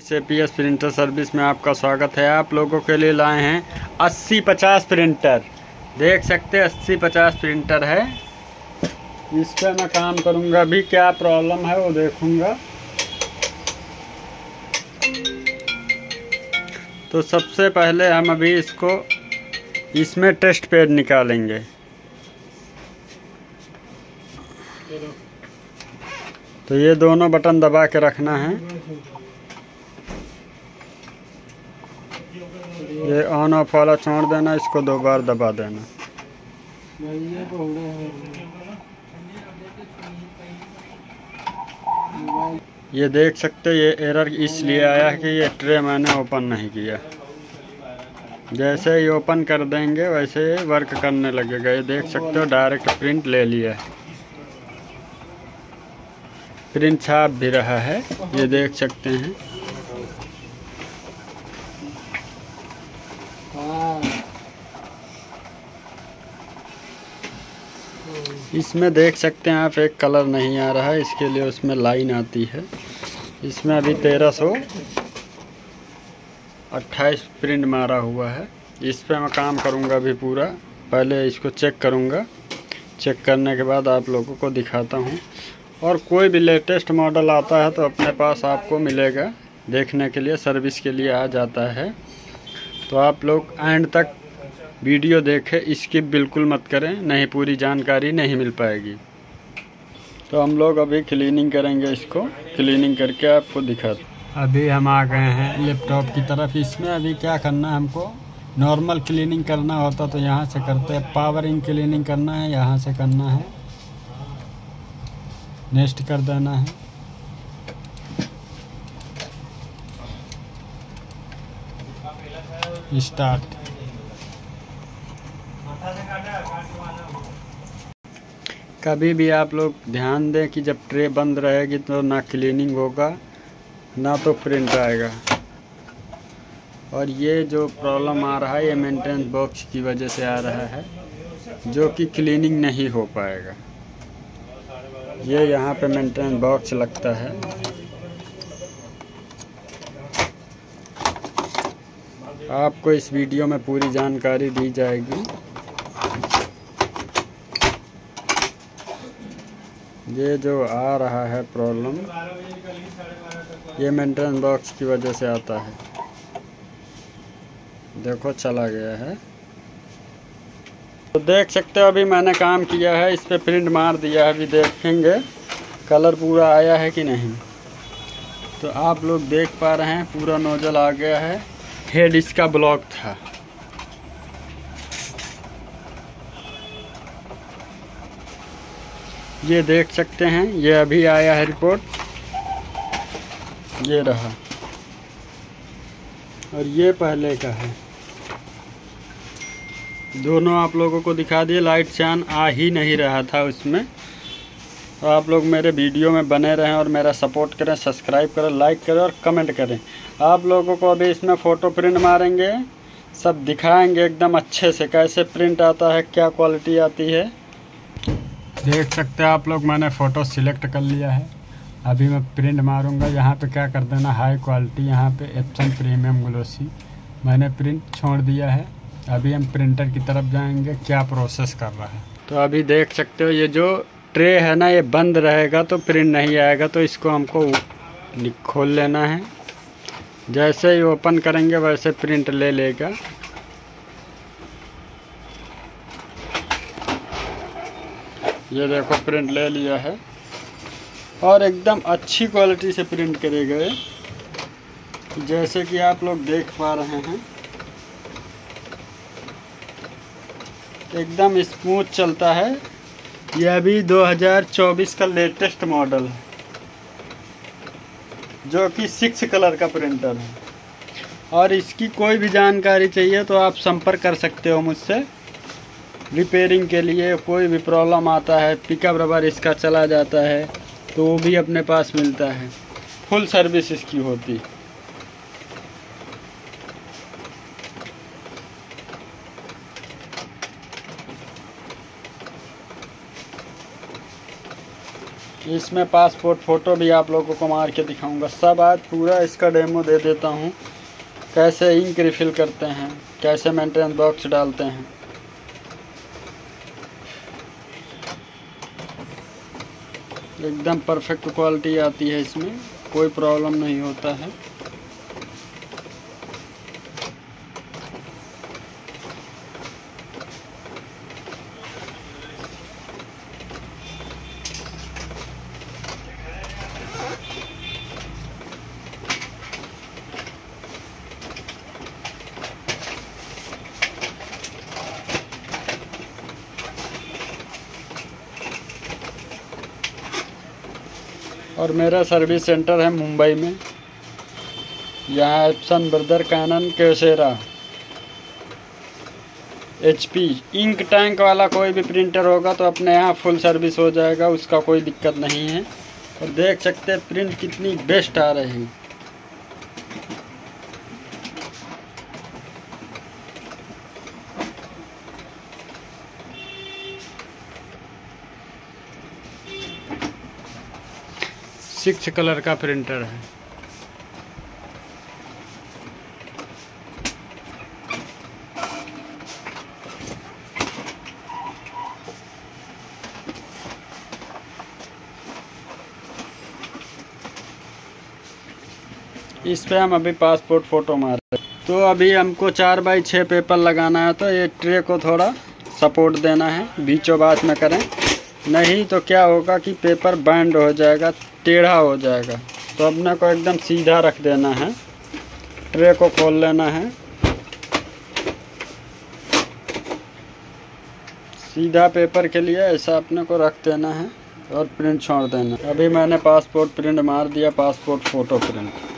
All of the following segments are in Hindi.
से पी एस प्रिंटर सर्विस में आपका स्वागत है। आप लोगों के लिए लाए हैं अस्सी पचास प्रिंटर देख सकते हैं, अस्सी पचास प्रिंटर है। इस पर मैं काम करूँगा। अभी क्या प्रॉब्लम है वो देखूँगा। तो सबसे पहले हम अभी इसको, इसमें टेस्ट पैड निकालेंगे। तो ये दोनों बटन दबा के रखना है। ये ऑन ऑफ़ वाला छोड़ देना इसको दो बार दबा देना ये देख सकते ये एरर इसलिए आया है कि ये ट्रे मैंने ओपन नहीं किया जैसे ही ओपन कर देंगे वैसे ही वर्क करने लगेगा ये देख सकते हो डायरेक्ट प्रिंट ले लिया प्रिंट छाप भी रहा है ये देख सकते हैं इसमें देख सकते हैं आप, एक कलर नहीं आ रहा है, इसके लिए उसमें लाइन आती है। इसमें अभी तेरह सौ अट्ठाईस प्रिंट मारा हुआ है। इस पर मैं काम करूँगा अभी पूरा। पहले इसको चेक करूँगा। चेक करने के बाद आप लोगों को दिखाता हूँ। और कोई भी लेटेस्ट मॉडल आता है तो अपने पास आपको मिलेगा। देखने के लिए, सर्विस के लिए आ जाता है। तो आप लोग एंड तक वीडियो देखें स्किप बिल्कुल मत करें, नहीं पूरी जानकारी नहीं मिल पाएगी। तो हम लोग अभी क्लीनिंग करेंगे इसको। क्लीनिंग करके आपको दिखा अभी हम आ गए हैं लैपटॉप की तरफ़। इसमें अभी क्या करना है हमको? नॉर्मल क्लीनिंग करना होता तो यहाँ से करते हैं। पावरिंग क्लीनिंग करना है, यहाँ से करना है। नेक्स्ट कर देना है। स्टार्ट कभी भी आप लोग ध्यान दें कि जब ट्रे बंद रहेगी तो ना क्लीनिंग होगा, ना तो प्रिंट आएगा। और ये जो प्रॉब्लम आ रहा है, ये मेंटेनेंस बॉक्स की वजह से आ रहा है, जो कि क्लीनिंग नहीं हो पाएगा। ये यहाँ पे मेंटेनेंस बॉक्स लगता है। आपको इस वीडियो में पूरी जानकारी दी जाएगी। ये जो आ रहा है प्रॉब्लम ये मेंटेनेंस बॉक्स की वजह से आता है। देखो, चला गया है। तो देख सकते हो, अभी मैंने काम किया है, इस पर प्रिंट मार दिया है, अभी देखेंगे कलर पूरा आया है कि नहीं। तो आप लोग देख पा रहे हैं, पूरा नोजल आ गया है। हेड इसका ब्लॉक था। ये देख सकते हैं, ये अभी आया है रिपोर्ट ये रहा। और ये पहले का है। दोनों आप लोगों को दिखा दिए लाइट चान आ ही नहीं रहा था उसमें। तो आप लोग मेरे वीडियो में बने रहें और मेरा सपोर्ट करें सब्सक्राइब करें लाइक करें और कमेंट करें। आप लोगों को अभी इसमें फ़ोटो प्रिंट मारेंगे, सब दिखाएँगे एकदम अच्छे से, कैसे प्रिंट आता है, क्या क्वालिटी आती है। देख सकते हैं आप लोग, मैंने फ़ोटो सिलेक्ट कर लिया है। अभी मैं प्रिंट मारूँगा। यहाँ पे क्या कर देना हाई क्वालिटी यहाँ पे एप्सन प्रीमियम ग्लोसी मैंने प्रिंट छोड़ दिया है। अभी हम प्रिंटर की तरफ़ जाएँगे, क्या प्रोसेस कर रहा है। तो अभी देख सकते हो, ये जो ट्रे है ना, ये बंद रहेगा तो प्रिंट नहीं आएगा तो इसको हमको खोल लेना है। जैसे ही ओपन करेंगे, वैसे प्रिंट ले लेगा। ये देखो प्रिंट ले लिया है। और एकदम अच्छी क्वालिटी से प्रिंट करे गए। जैसे कि आप लोग देख पा रहे हैं। एकदम स्मूथ चलता है। यह अभी 2024 का लेटेस्ट मॉडल है। जो कि सिक्स कलर का प्रिंटर है। और इसकी कोई भी जानकारी चाहिए तो आप संपर्क कर सकते हो मुझसे। रिपेयरिंग के लिए कोई भी प्रॉब्लम आता है पिकअप रबर इसका चला जाता है तो वो भी अपने पास मिलता है। फुल सर्विस इसकी होती। इसमें पासपोर्ट फ़ोटो भी आप लोगों को मार के दिखाऊँगा। सब आज पूरा इसका डेमो दे देता हूँ। कैसे इंक रिफ़िल करते हैं, कैसे मेंटेनेंस बॉक्स डालते हैं। एकदम परफेक्ट क्वालिटी आती है इसमें कोई प्रॉब्लम नहीं होता है। और मेरा सर्विस सेंटर है मुंबई में। यहाँ एप्सन, ब्रदर कैनन, केसेरा। एच पी इंक टैंक वाला कोई भी प्रिंटर होगा तो अपने यहाँ फुल सर्विस हो जाएगा, उसका कोई दिक्कत नहीं है। और देख सकते हैं, प्रिंट कितनी बेस्ट आ रही है। सिक्स कलर का प्रिंटर है। इस पे हम अभी पासपोर्ट फ़ोटो मार रहे तो अभी हमको चार बाई छः पेपर लगाना है तो ये ट्रे को थोड़ा सपोर्ट देना है। बीचों बात में करें। नहीं तो क्या होगा कि पेपर बैंड हो जाएगा, टेढ़ा हो जाएगा। तो अपने को एकदम सीधा रख देना है। ट्रे को खोल लेना है। सीधा पेपर के लिए ऐसा अपने को रख देना है और प्रिंट छोड़ देना अभी मैंने पासपोर्ट प्रिंट मार दिया, पासपोर्ट फ़ोटो प्रिंट।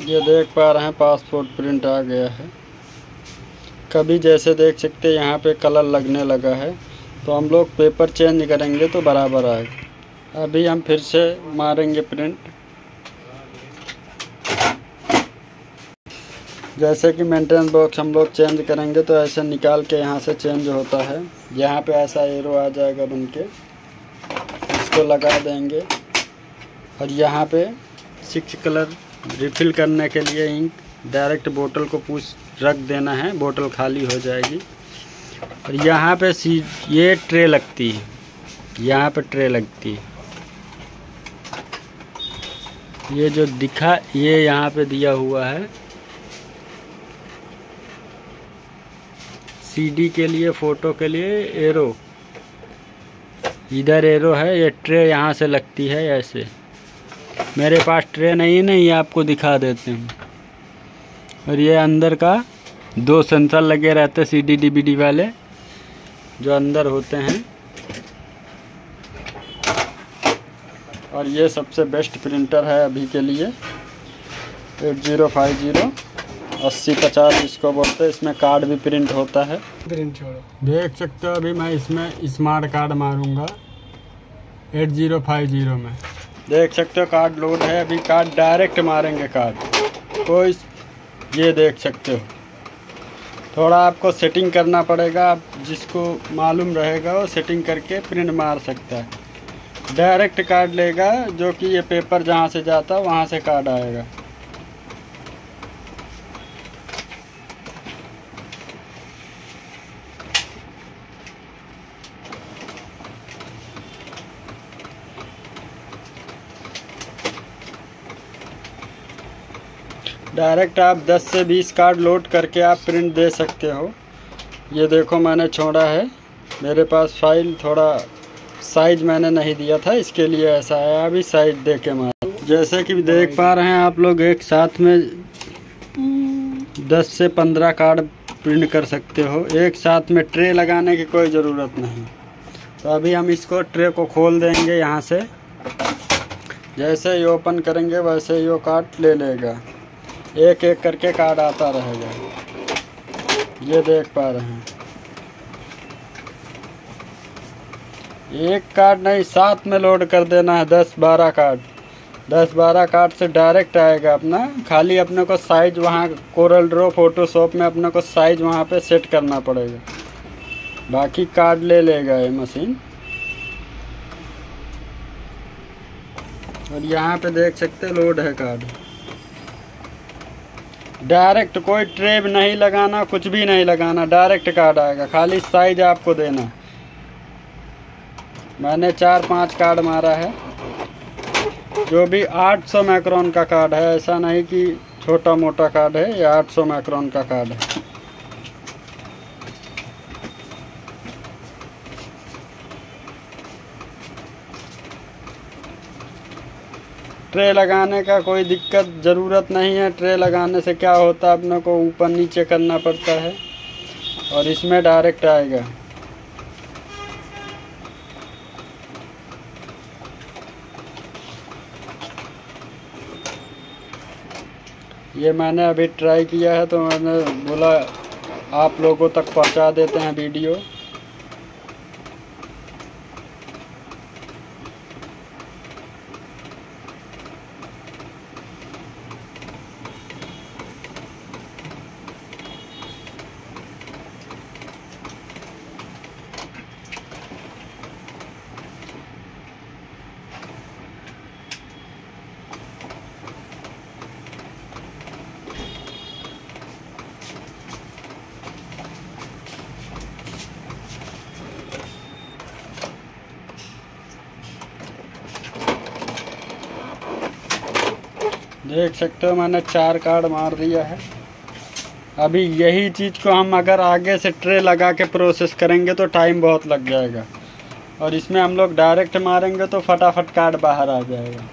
ये देख पा रहे हैं पासपोर्ट प्रिंट आ गया है। कभी जैसे देख सकते हैं, यहाँ पे कलर लगने लगा है। तो हम लोग पेपर चेंज करेंगे तो बराबर आएगा। अभी हम फिर से मारेंगे प्रिंट जैसे कि मेंटेनेंस बॉक्स हम लोग चेंज करेंगे तो ऐसे निकाल के यहाँ से चेंज होता है। यहाँ पे ऐसा एरो आ जाएगा बन के। इसको लगा देंगे। और यहाँ पे सिक्स कलर रिफ़िल करने के लिए इंक, डायरेक्ट बोतल को पूछ, रख देना है, बोतल खाली हो जाएगी। और यहाँ पे सी, ये ट्रे लगती है। यहाँ पे ट्रे लगती है। ये जो दिखा, ये यहाँ पे दिया हुआ है। सीडी के लिए, फ़ोटो के लिए एरो। इधर एरो है, ये ट्रे यहाँ से लगती है ऐसे। मेरे पास ट्रे नहीं है नहीं आपको दिखा देते हैं। और ये अंदर का दो सेंसर लगे रहते हैं C D D B D वाले जो अंदर होते हैं। और ये सबसे बेस्ट प्रिंटर है अभी के लिए। एट ज़ीरो फाइव ज़ीरो अस्सी पचास इसको बोलते हैं इसमें कार्ड भी प्रिंट होता है। प्रिंट छोड़ो। देख सकते हो अभी मैं इसमें स्मार्ट कार्ड मारूँगा एट ज़ीरो फाइव ज़ीरो में। देख सकते हो कार्ड लोड है, अभी कार्ड डायरेक्ट मारेंगे कार्ड कोई ये देख सकते हो. थोड़ा आपको सेटिंग करना पड़ेगा, आप जिसको मालूम रहेगा वो सेटिंग करके प्रिंट मार सकता है. डायरेक्ट कार्ड लेगा, जो कि ये पेपर जहाँ से जाता है, वहाँ से कार्ड आएगा. डायरेक्ट आप 10 से 20 कार्ड लोड करके आप प्रिंट दे सकते हो। ये देखो मैंने छोड़ा है। मेरे पास फ़ाइल थोड़ा साइज़ मैंने नहीं दिया था, इसके लिए ऐसा है। अभी साइज़ दे के मार। जैसे कि देख पा रहे हैं आप लोग, एक साथ में दस से पंद्रह कार्ड प्रिंट कर सकते हो। एक साथ में ट्रे लगाने की कोई ज़रूरत नहीं। तो अभी हम इसको ट्रे को खोल देंगे यहाँ से। जैसे ही ओपन करेंगे, वैसे ही वो कार्ड ले लेगा। एक एक करके कार्ड आता रहेगा। ये देख पा रहे हैं। एक कार्ड नहीं, साथ में लोड कर देना है दस बारह कार्ड। दस बारह कार्ड से डायरेक्ट आएगा अपना। खाली अपने को साइज़ वहाँ, कोरल ड्रो फोटोशॉप में अपने को साइज़ वहाँ पे सेट करना पड़ेगा। बाकी कार्ड ले लेगा ये मशीन और यहाँ पे देख सकते लोड है कार्ड। डायरेक्ट कोई ट्रेब नहीं लगाना, कुछ भी नहीं लगाना, डायरेक्ट कार्ड आएगा। खाली साइज़ आपको देना। मैंने चार पाँच कार्ड मारा है। जो भी 800 मैक्रोन का कार्ड है, ऐसा नहीं कि छोटा मोटा कार्ड है, या 800 माइक्रोन का कार्ड है। ट्रे लगाने का कोई दिक्कत, ज़रूरत नहीं है। ट्रे लगाने से क्या होता है? अपने को ऊपर नीचे करना पड़ता है और इसमें डायरेक्ट आएगा। ये मैंने अभी ट्राई किया है तो मैंने बोला आप लोगों तक पहुँचा देते हैं वीडियो। देख सकते हो मैंने चार कार्ड मार दिया है। अभी यही चीज़ को हम अगर आगे से ट्रे लगा के प्रोसेस करेंगे तो टाइम बहुत लग जाएगा। और इसमें हम लोग डायरेक्ट मारेंगे तो फटाफट कार्ड बाहर आ जाएगा।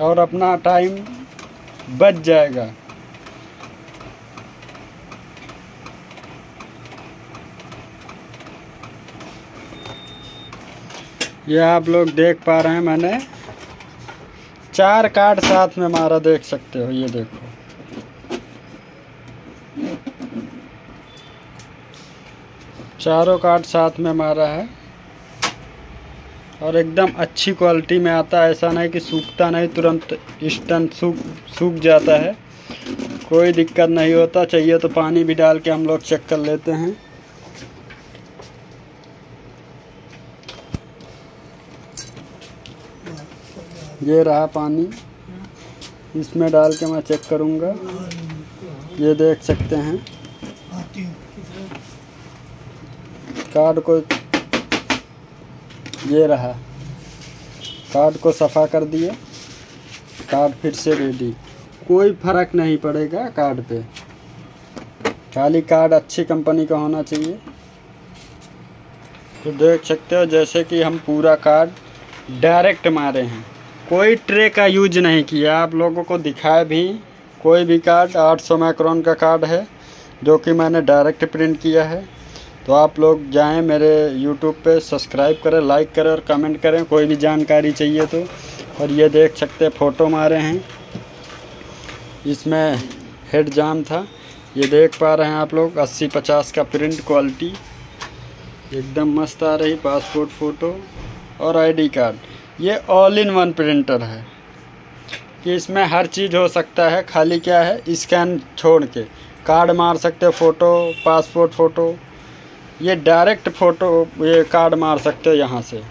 और अपना टाइम बच जाएगा। ये आप लोग देख पा रहे हैं, मैंने चार कार्ड साथ में मारा, देख सकते हो, ये देखो। चारों कार्ड साथ में मारा है, और एकदम अच्छी क्वालिटी में आता है, ऐसा नहीं कि सूखता नहीं, तुरंत इंस्टेंट सूख सूख जाता है। कोई दिक्कत नहीं होता, चाहिए तो पानी भी डाल के हम लोग चेक कर लेते हैं। ये रहा पानी। इसमें डाल के मैं चेक करूँगा। ये देख सकते हैं। कार्ड को ये रहा। कार्ड को सफ़ा कर दिया कार्ड फिर से रेडी कोई फ़र्क नहीं पड़ेगा कार्ड पे। खाली कार्ड अच्छी कंपनी का होना चाहिए। तो देख सकते हो जैसे कि हम पूरा कार्ड डायरेक्ट मारे हैं। कोई ट्रे का यूज़ नहीं किया। आप लोगों को दिखाया भी, कोई भी कार्ड 800 सौ माइक्रोन का कार्ड है, जो कि मैंने डायरेक्ट प्रिंट किया है। तो आप लोग जाएँ मेरे यूट्यूब पे, सब्सक्राइब करें, लाइक करें और कमेंट करें, कोई भी जानकारी चाहिए तो। और ये देख सकते फ़ोटो मारे हैं। इसमें हेड जाम था। ये देख पा रहे हैं आप लोग, अस्सी पचास का प्रिंट क्वालिटी। एकदम मस्त आ रही, पासपोर्ट फ़ोटो और आईडी कार्ड। ये ऑल इन वन प्रिंटर है। कि इसमें हर चीज़ हो सकता है, खाली क्या है? स्कैन छोड़ के। कार्ड मार सकते हो फ़ोटो पासपोर्ट फ़ोटो ये डायरेक्ट फ़ोटो ये कार्ड मार सकते हो यहाँ से।